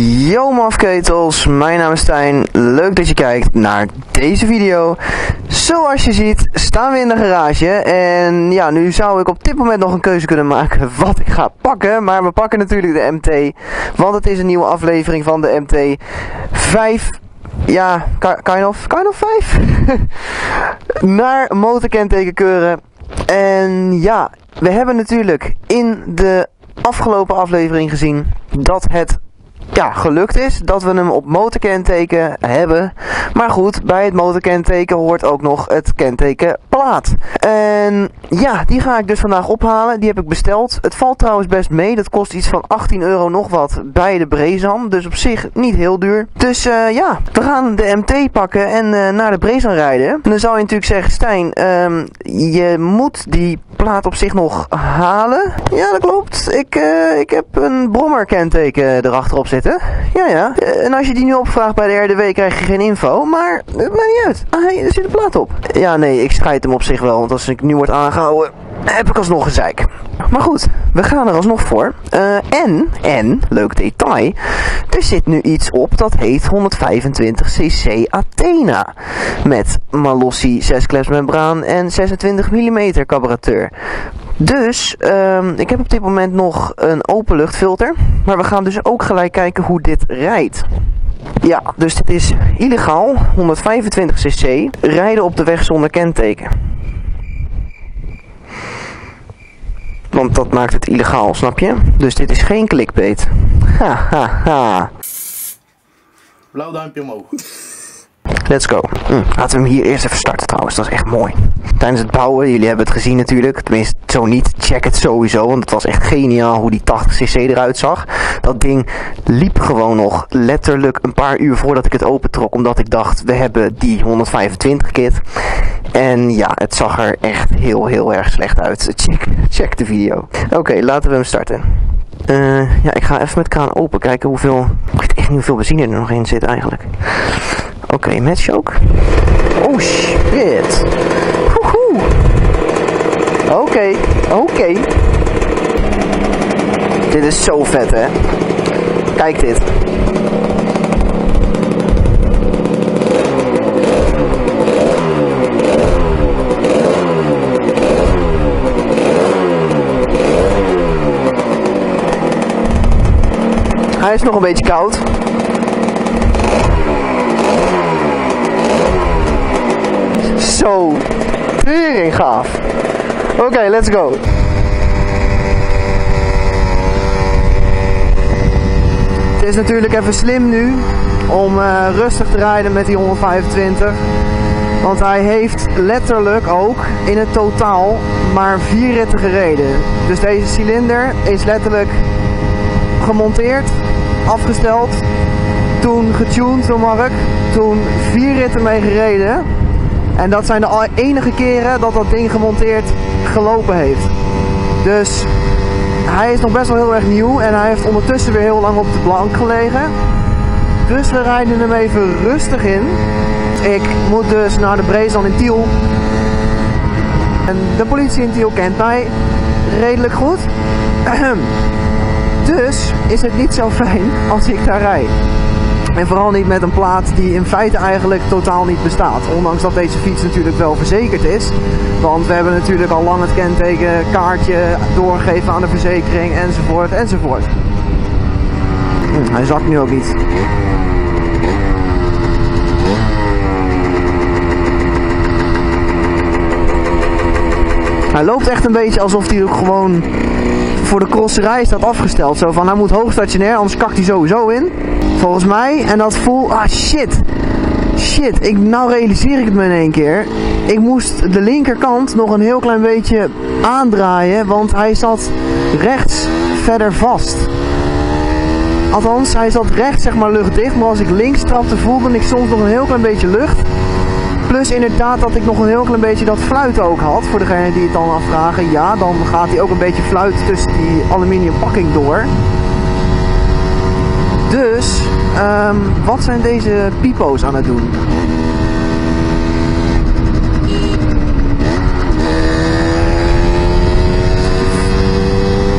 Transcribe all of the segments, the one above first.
Yo mafketels, mijn naam is Stijn. Leuk dat je kijkt naar deze video. Zoals je ziet staan we in de garage en ja, nu zou ik op dit moment nog een keuze kunnen maken wat ik ga pakken. Maar we pakken natuurlijk de MT, want het is een nieuwe aflevering van de MT 5 ja, kind of, kind of 5. naar motorkentekenkeuren. En ja, we hebben natuurlijk in de afgelopen aflevering gezien dat het ja, gelukt is dat we hem op motorkenteken hebben. Maar goed, bij het motorkenteken hoort ook nog het kentekenplaat. En ja, die ga ik dus vandaag ophalen. Die heb ik besteld. Het valt trouwens best mee. Dat kost iets van 18 euro nog wat bij de Brezan. Dus op zich niet heel duur. Dus uh, ja, we gaan de MT pakken en uh, naar de Brezan rijden. En dan zou je natuurlijk zeggen, Stijn, um, je moet die plaat op zich nog halen. Ja, dat klopt. Ik, uh, ik heb een brommerkenteken erachterop zitten. Ja, ja. En als je die nu opvraagt bij de RDW krijg je geen info. Maar het maakt niet uit. Ah, er zit een plaat op. Ja, nee, ik strijd hem op zich wel. Want als ik nu word aangehouden, heb ik alsnog een zeik. Maar goed, we gaan er alsnog voor. Uh, en, en, leuk detail, er zit nu iets op dat heet 125cc Athena. Met Malossi 6 membraan en 26 mm carburateur. Dus, um, ik heb op dit moment nog een openluchtfilter. Maar we gaan dus ook gelijk kijken hoe dit rijdt. Ja, dus dit is illegaal, 125cc, rijden op de weg zonder kenteken. Want dat maakt het illegaal, snap je? Dus dit is geen clickbait. Ha ha ha. Blauw duimpje omhoog. Let's go. Hm, laten we hem hier eerst even starten trouwens, dat is echt mooi. Tijdens het bouwen, jullie hebben het gezien natuurlijk. Tenminste, zo niet, check het sowieso. Want het was echt geniaal hoe die 80cc eruit zag. Dat ding liep gewoon nog letterlijk een paar uur voordat ik het opentrok. Omdat ik dacht, we hebben die 125 kit. En ja, het zag er echt heel heel erg slecht uit. Check, check de video. Oké, laten we hem starten. Uh, ja, ik ga even met kraan open kijken hoeveel... Ik weet echt niet hoeveel benzine er nog in zit eigenlijk. Oké, okay, met choke. Oh shit. Woehoe. Oké, oké. Dit is zo vet hè. Kijk dit. Hij is nog een beetje koud. Zo, tering gaaf. Oké, let's go. Het is natuurlijk even slim nu om uh, rustig te rijden met die 125. Want hij heeft letterlijk ook in het totaal maar vier ritten gereden. Dus deze cilinder is letterlijk gemonteerd, afgesteld, toen getuned door Mark, toen vier ritten mee gereden. En dat zijn de enige keren dat dat ding gemonteerd gelopen heeft. Dus hij is nog best wel heel erg nieuw en hij heeft ondertussen weer heel lang op de plank gelegen. Dus we rijden hem even rustig in. Ik moet dus naar de Brezan in Tiel. En de politie in Tiel kent mij redelijk goed. Dus is het niet zo fijn als ik daar rijd. En vooral niet met een plaat die in feite eigenlijk totaal niet bestaat. Ondanks dat deze fiets natuurlijk wel verzekerd is. Want we hebben natuurlijk al lang het kenteken, kaartje doorgegeven aan de verzekering enzovoort enzovoort. Hm, hij zakt nu ook niet. Hij loopt echt een beetje alsof hij ook gewoon voor de crosserij staat afgesteld. Zo van, hij moet hoogstationair, anders kakt hij sowieso in. Volgens mij. En dat voel... Ah, shit. Shit, ik, nou realiseer ik het me in één keer. Ik moest de linkerkant nog een heel klein beetje aandraaien. Want hij zat rechts verder vast. Althans, hij zat rechts zeg maar luchtdicht. Maar als ik links trapte voelde ik soms nog een heel klein beetje lucht. Plus inderdaad dat ik nog een heel klein beetje dat fluiten ook had. Voor degene die het dan afvragen. Ja, dan gaat hij ook een beetje fluiten tussen die aluminium pakking door. Dus, um, wat zijn deze pipo's aan het doen?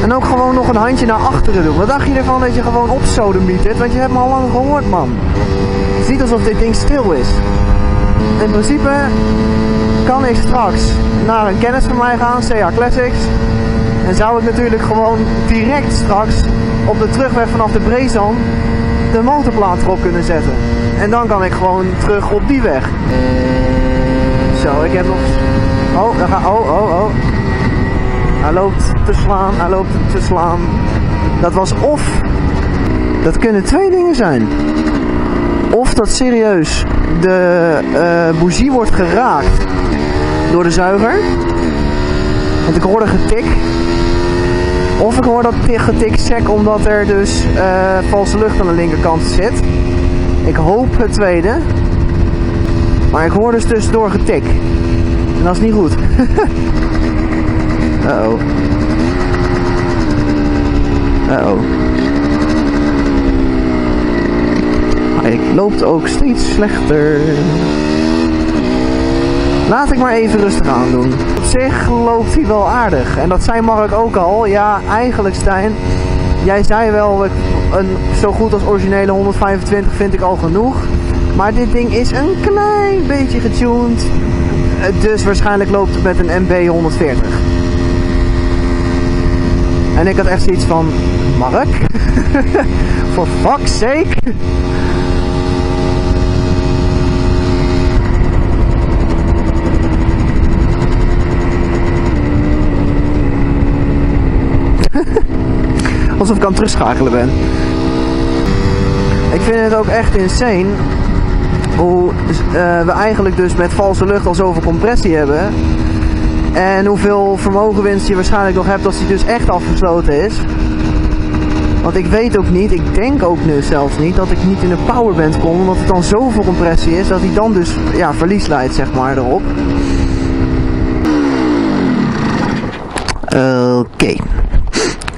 En ook gewoon nog een handje naar achteren doen. Wat dacht je ervan dat je gewoon opsodemietert? Want je hebt me al lang gehoord, man. Het is niet alsof dit ding stil is. In principe kan ik straks naar een kennis van mij gaan, CA Classics. En zou ik natuurlijk gewoon direct straks op de terugweg vanaf de Brezan de motorplaat erop kunnen zetten. En dan kan ik gewoon terug op die weg. Zo, ik heb nog... Oh, daar gaat... Oh, oh, oh. Hij loopt te slaan, hij loopt te slaan. Dat was of... Dat kunnen twee dingen zijn. Of dat serieus de uh, bougie wordt geraakt door de zuiger. Want ik hoorde getik. Of ik hoor dat getik sec omdat er dus uh, valse lucht aan de linkerkant zit. Ik hoop het tweede. Maar ik hoor dus tussendoor getik. En dat is niet goed. Uh-oh. Uh-oh. Hij loopt ook steeds slechter. Laat ik maar even rustig aan doen. Op zich loopt hij wel aardig. En dat zei Mark ook al. Ja, eigenlijk Stijn. Jij zei wel, een zo goed als originele 125 vind ik al genoeg. Maar dit ding is een klein beetje getuned. Dus waarschijnlijk loopt het met een MB 140. En ik had echt zoiets van, Mark? For fuck's sake? Alsof ik aan het terugschakelen ben. Ik vind het ook echt insane hoe uh, we eigenlijk dus met valse lucht al zoveel compressie hebben. En hoeveel vermogenwinst je waarschijnlijk nog hebt als die dus echt afgesloten is. Want ik weet ook niet, ik denk ook nu zelfs niet, dat ik niet in een powerband kom. Omdat het dan zoveel compressie is, dat hij dan dus ja, verlies leidt, zeg maar, erop. Oké.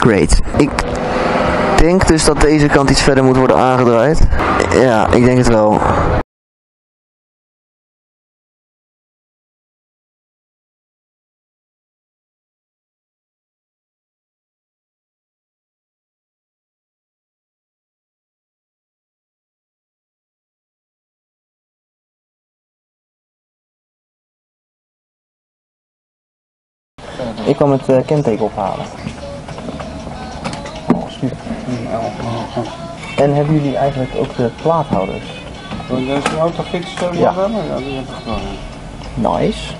Great. Ik denk dus dat deze kant iets verder moet worden aangedraaid. Ja, ik denk het wel. Ik kwam het uh, kenteken ophalen. En hebben jullie eigenlijk ook de plaathouders? Deze autofiets Ja. hebben? Ja, die heb ik gewoon. Nice.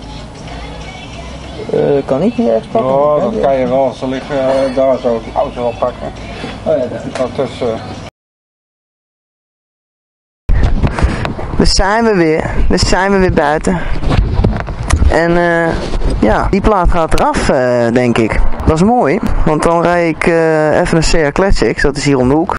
Uh, kan ik niet ergens pakken? Oh, dat kan je wel. Ze liggen uh, daar zo. Die auto wel pakken. Oh ja, dat Dat is... Uh... We zijn we weer. We zijn we weer buiten. En uh, ja, die plaat gaat eraf, uh, denk ik. Dat is mooi, want dan rij ik uh, even een CR Classics, dat is hier om de hoek.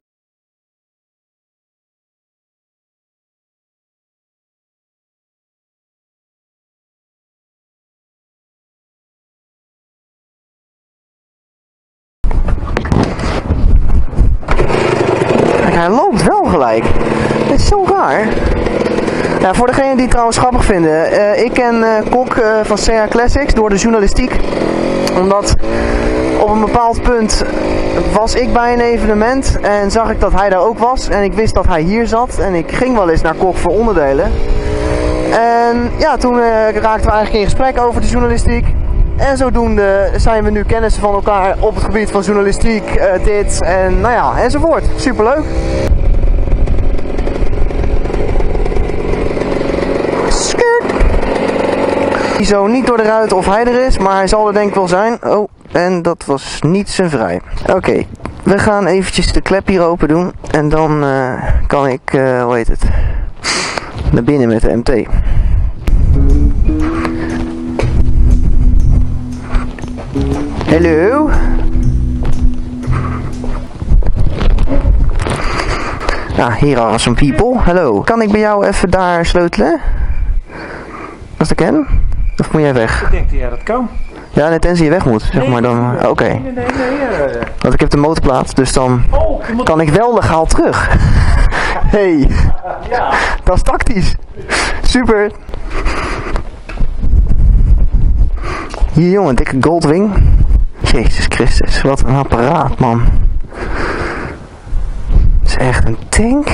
Hij loopt wel gelijk. Het is zo raar. Ja, voor degenen die het trouwens grappig vinden. Uh, ik ken uh, Kok van CA Classics door de journalistiek. Omdat op een bepaald punt was ik bij een evenement en zag ik dat hij daar ook was. En ik wist dat hij hier zat. En ik ging wel eens naar Kok voor onderdelen. En ja, toen raakten we eigenlijk in gesprek over de journalistiek. En zodoende zijn we nu kennissen van elkaar op het gebied van journalistiek, dit en nou ja, enzovoort. Superleuk. Zo niet door de ruit of hij er is, maar hij zal er denk ik wel zijn. Oh, en dat was niet zijn vrij. Oké, we gaan eventjes de klep hier open doen. En dan uh, kan ik, uh, hoe heet het, naar binnen met de MT. Hallo? Ah, hier are some people. Hallo. Kan ik bij jou even daar sleutelen? Als ik ken? Of moet jij weg? Ik denk dat jij dat kan. Ja, net tenzij je weg moet, zeg Nee, maar dan. nee, Oké. Okay. Nee, nee, nee. nee, eh. Want ik heb de motorplaat, dus dan Oh, moet... kan ik wel legaal terug. hey, Ja. dat is tactisch. Super. Hier jongen, dikke Goldwing. Jezus Christus, wat een apparaat, man. Het is echt een tank.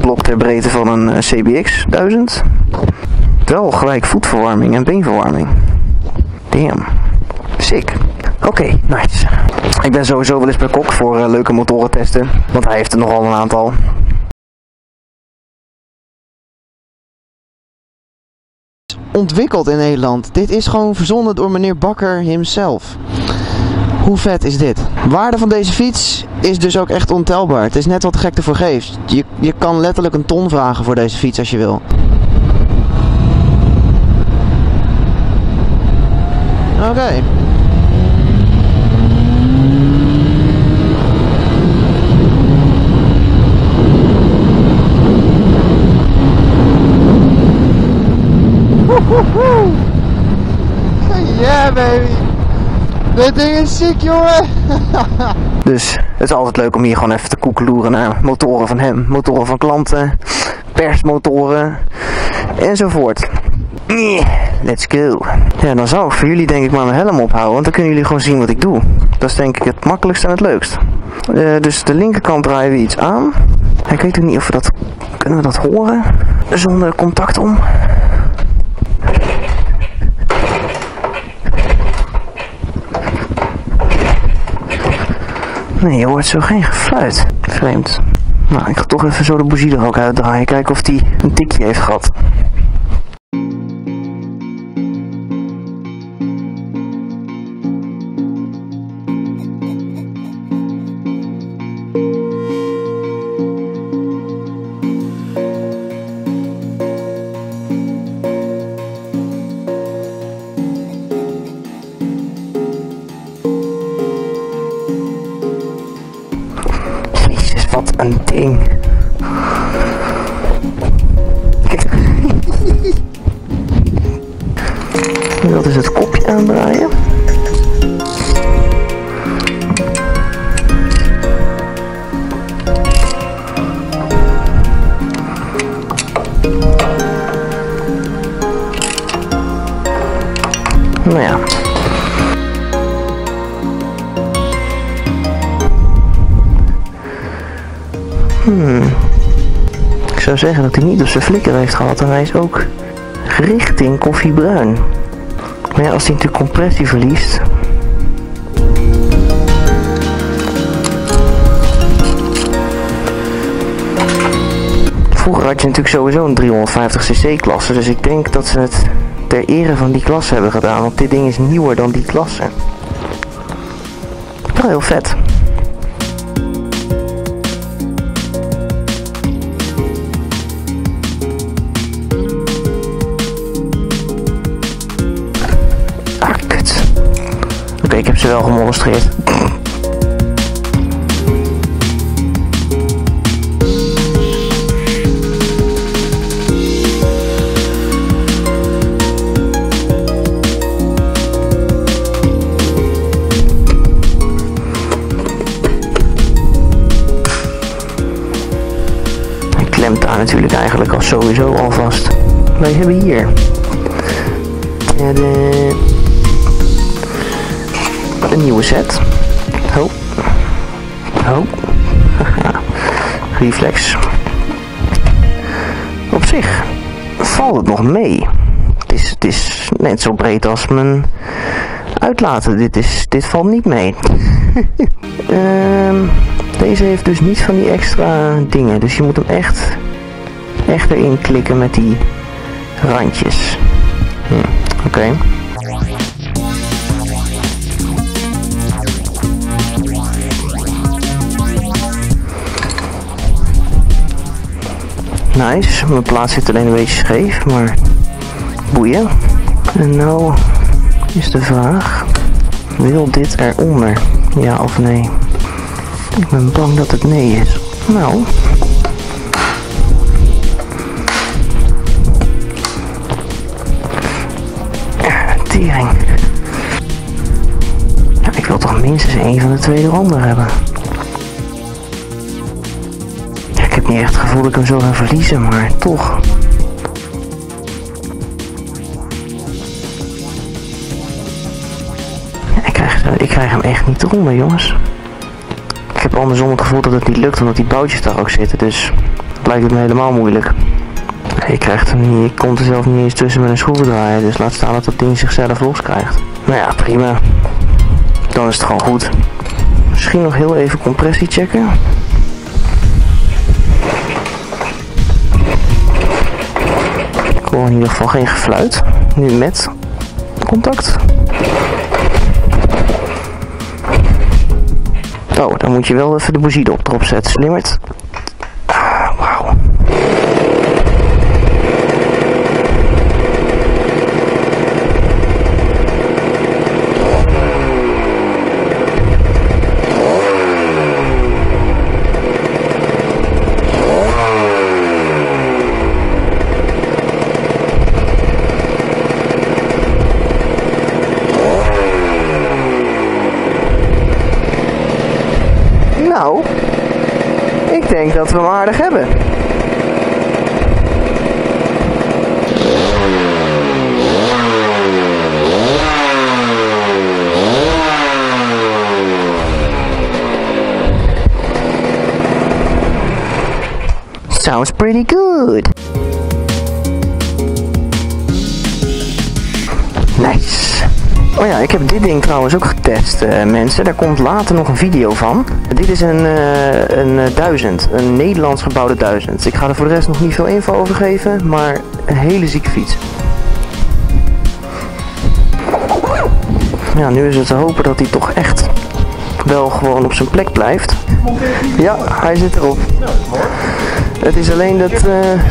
Blok ter breedte van een eh, CBX 1000. Wel gelijk voetverwarming en beenverwarming. Damn. Sick. Oké, nice. Ik ben sowieso wel eens bij Kok voor eh, leuke motoren testen. Want hij heeft er nogal een aantal. Ontwikkeld in Nederland. Dit is gewoon verzonnen door meneer Bakker himself. Hoe vet is dit? Waarde van deze fiets is dus ook echt ontelbaar. Het is net wat gek ervoor geeft. Je, je kan letterlijk een ton vragen voor deze fiets als je wil. Oké. Yeah baby. Dit ding is ziek jongen. dus het is altijd leuk om hier gewoon even te koekeloeren naar motoren van hem, motoren van klanten, persmotoren enzovoort. Let's go. Ja, dan zou ik voor jullie denk ik maar mijn helm ophouden, want dan kunnen jullie gewoon zien wat ik doe. Dat is denk ik het makkelijkste en het leukst. Eh, dus de linkerkant draaien we iets aan. Ik weet ook niet of we dat... Kunnen we dat horen? Zonder contact om. Nee, je hoort zo geen gefluit. Vreemd. Nou, ik ga toch even zo de bougie er ook uitdraaien. Kijken of die een tikje heeft gehad. Ik zou zeggen dat hij niet op zijn flikker heeft gehad en hij is ook richting koffiebruin. Maar ja, als hij natuurlijk compressie verliest. Vroeger had je natuurlijk sowieso een 350cc klasse, dus ik denk dat ze het ter ere van die klasse hebben gedaan, want dit ding is nieuwer dan die klasse. Wel heel vet. Ik heb ze wel gemonstreerd. Hij klemt daar natuurlijk eigenlijk al sowieso al vast. Wij hebben hier Tada. Een nieuwe set. Ho. Ho. Reflex. Op zich valt het nog mee. Het is, het is net zo breed als mijn uitlaten. Dit, is, dit valt niet mee. Ehm, deze heeft dus niet van die extra dingen. Dus je moet hem echt, echt erin klikken met die randjes. Hm, Oké. Nice, mijn plaats zit alleen een beetje scheef, maar boeien. En nou is de vraag, wil dit eronder? Ja of nee? Ik ben bang dat het nee is. Nou. Tering. Ik wil toch minstens één van de twee eronder hebben. Niet echt het gevoel dat ik hem zo ga verliezen, maar toch. Ik, krijg, ik krijg hem echt niet eronder, jongens. Ik heb andersom het gevoel dat het niet lukt, omdat die boutjes daar ook zitten, dus het lijkt het me helemaal moeilijk. Ik krijg hem niet, ik kom er zelf niet eens tussen met een schroevendraaier, dus laat staan dat dat ding zichzelf los krijgt. Nou ja, prima. Dan is het gewoon goed. Misschien nog heel even compressie checken. In ieder geval geen gefluit. Nu met contact. Oh, dan moet je wel even de op erop zetten, slimmerd. Nou, ik denk dat we hem aardig hebben. Sounds pretty good. Oh ja, ik heb dit ding trouwens ook getest, eh, mensen. Daar komt later nog een video van. Dit is een, eh, een eh, 1000, een Nederlands gebouwde 1000. Ik ga er voor de rest nog niet veel info over geven, maar een hele zieke fiets. Ja, nu is het te hopen dat hij toch echt wel gewoon op zijn plek blijft. Ja, hij zit erop. Het is alleen dat... eh,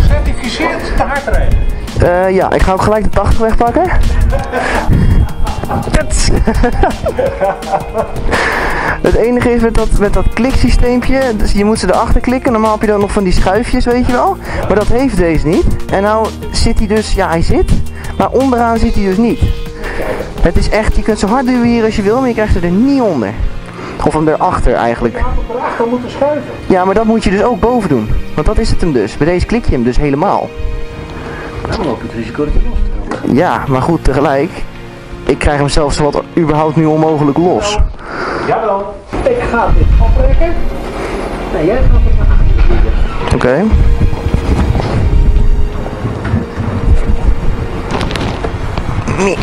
Gecertificeerd te hard rijden. eh, ja, ik ga ook gelijk de 80 wegpakken. Kut. Het enige is met dat, met dat kliksysteempje, dus je moet ze erachter klikken. Normaal heb je dan nog van die schuifjes, weet je wel. Maar dat heeft deze niet. En nou zit hij dus, ja hij zit, maar onderaan zit hij dus niet. Het is echt, je kunt zo hard duwen hier als je wil, maar je krijgt er niet onder. Of hem erachter eigenlijk. Erachter moeten schuiven. Ja, maar dat moet je dus ook boven doen. Want dat is het hem dus. Bij deze klik je hem dus helemaal. Dan loop je het risico dat je los Ja, maar goed, tegelijk. Ik krijg hem zelfs wat überhaupt nu onmogelijk los. Jawel. Ik ga dit optrekken. Nee, jij gaat het naar achter. Oké. Nee.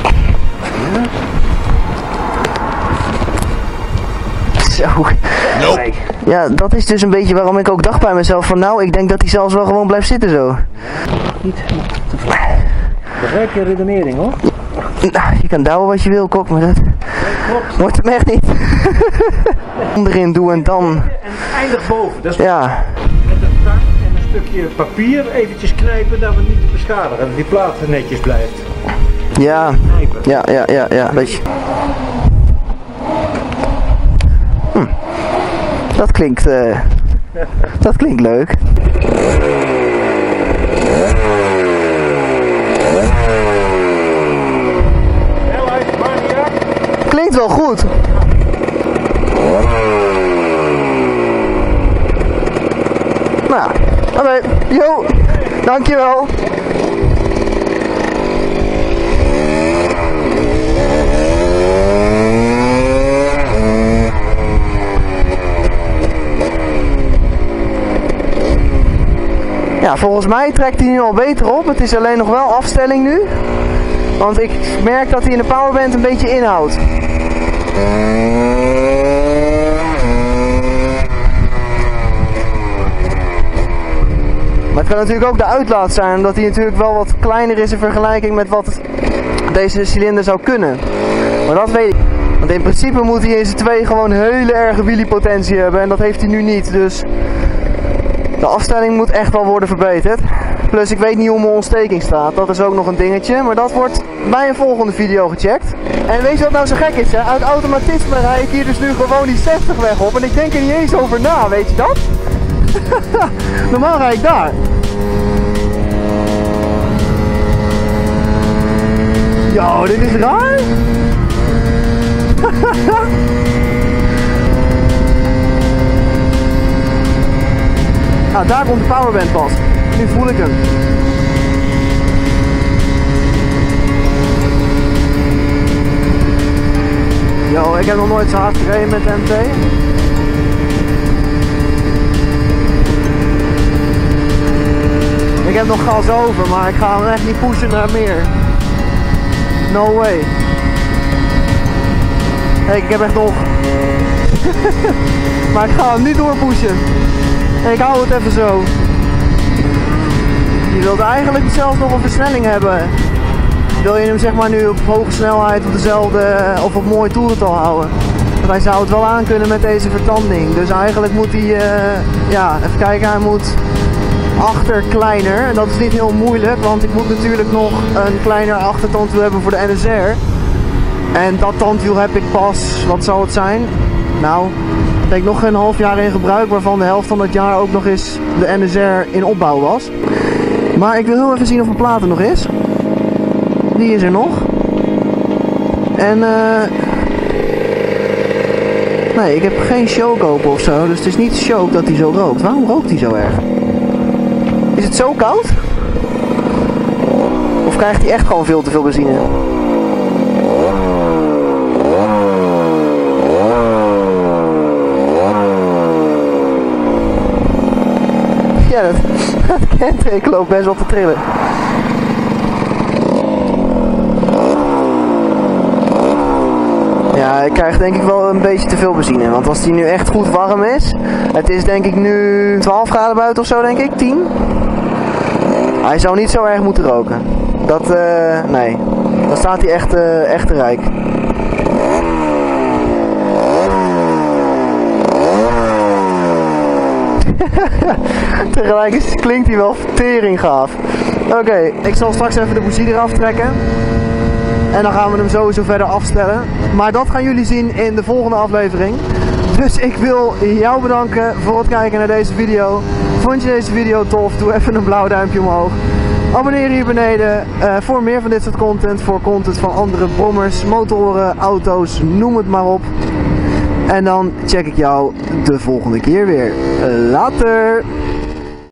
Zo. Ja, dat is dus een beetje waarom ik ook dacht bij mezelf van nou, ik denk dat hij zelfs wel gewoon blijft zitten zo. Begrijp je redenering hoor? Nou, je kan douwen wat je wil, kok, maar dat wordt hem echt niet. Onderin doen en dan, En eindig boven. Dat is ja. met een tang en een stukje papier eventjes knijpen dat we niet beschadigen. Dat die plaat netjes blijft. Ja, Knijpen. ja, ja, ja, ja, weet je. Hm. Dat klinkt, eh, dat klinkt leuk. Snelheid, maakt niet uit. Wel goed. Nou, oké, yo, dankjewel. Ja, volgens mij trekt hij nu al beter op. Het is alleen nog wel afstelling nu. Want ik merk dat hij in de powerband een beetje inhoudt. Maar het kan natuurlijk ook de uitlaat zijn, omdat hij natuurlijk wel wat kleiner is in vergelijking met wat deze cilinder zou kunnen. Maar dat weet ik. Want in principe moet hij in zijn twee gewoon hele erge wheeliepotentie hebben en dat heeft hij nu niet. Dus de afstelling moet echt wel worden verbeterd. Plus ik weet niet hoe mijn ontsteking staat. Dat is ook nog een dingetje. Maar dat wordt bij een volgende video gecheckt. En weet je wat nou zo gek is? Hè? Uit automatisme rijd ik hier dus nu gewoon die 60 weg op. En ik denk er niet eens over na, weet je dat? Normaal rijd ik daar. Yo, dit is raar. Nou, daar komt de powerband pas. Nu voel ik hem. Yo, ik heb nog nooit zo hard gereden met MT. Ik heb nog gas over, maar ik ga hem echt niet pushen naar meer. No way. Hey, ik heb echt nog. maar ik ga hem niet doorpushen. Ik hou het even zo. Je wilt eigenlijk zelfs nog een versnelling hebben. Wil je hem zeg maar nu op hoge snelheid op dezelfde of op mooi toerental houden. Want hij zou het wel aan kunnen met deze vertanding. Dus eigenlijk moet hij, uh, ja, even kijken, hij moet achter kleiner. En dat is niet heel moeilijk, want ik moet natuurlijk nog een kleiner achtertandwiel hebben voor de NSR. En dat tandwiel heb ik pas, wat zal het zijn? Nou, ik denk nog een half jaar in gebruik, waarvan de helft van het jaar ook nog eens de NSR in opbouw was. Maar ik wil heel even zien of mijn plaat er nog is. Die is er nog. En eh... Nee, ik heb geen choke open of zo, dus het is niet choke dat hij zo rookt. Waarom rookt hij zo erg? Is het zo koud? Of krijgt hij echt gewoon veel te veel benzine? Ja, dat, dat loopt best wel te trillen. Ja, ik krijg denk ik wel een beetje te veel benzine. Want als die nu echt goed warm is. Het is denk ik nu 12 graden buiten of zo, denk ik. 10. Hij zou niet zo erg moeten roken. Dat, eh, nee. Dan staat hij echt, uh, echt te rijk. Tegelijk klinkt hij wel tering gaaf. Oké, ik zal straks even de bougie eraf trekken. En dan gaan we hem sowieso verder afstellen. Maar dat gaan jullie zien in de volgende aflevering. Dus ik wil jou bedanken voor het kijken naar deze video. Vond je deze video tof? Doe even een blauw duimpje omhoog. Abonneer hier beneden uh, voor meer van dit soort content. Voor content van andere brommers, motoren, auto's, noem het maar op. En dan check ik jou de volgende keer weer. Later!